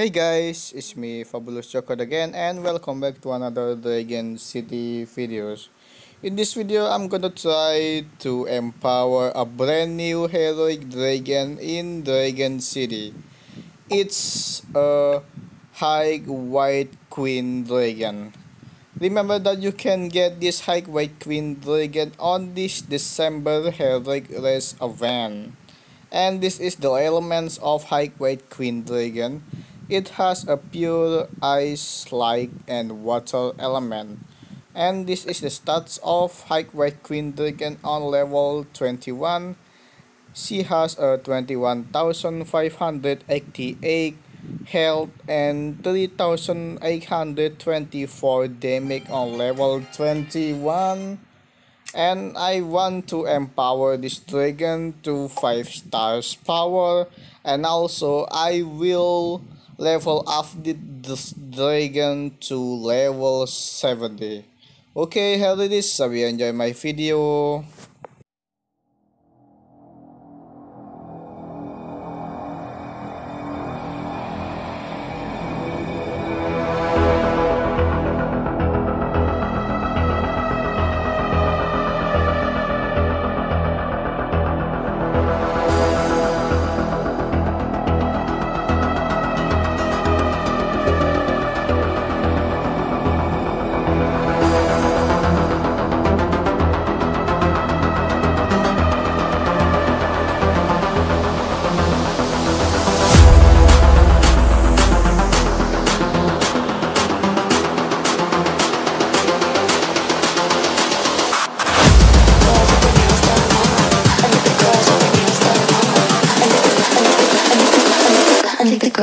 Hey guys, it's me Fabulous Joker again and welcome back to another Dragon City videos. In this video, I'm gonna try to empower a brand new heroic dragon in Dragon City. It's a high white queen dragon. Remember that you can get this high white queen dragon on this December heroic race event. And this is the elements of high white queen dragon it has a pure ice-like and water element. And this is the stats of High White Queen Dragon on level 21. She has a 21,588 health and 3,824 damage on level 21 and I want to empower this dragon to 5 stars power and also I will level up the, the dragon to level 70 okay hello this hope you enjoy my video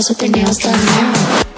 Girls with their nails done now.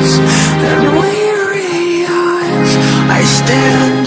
and weary eyes, I stand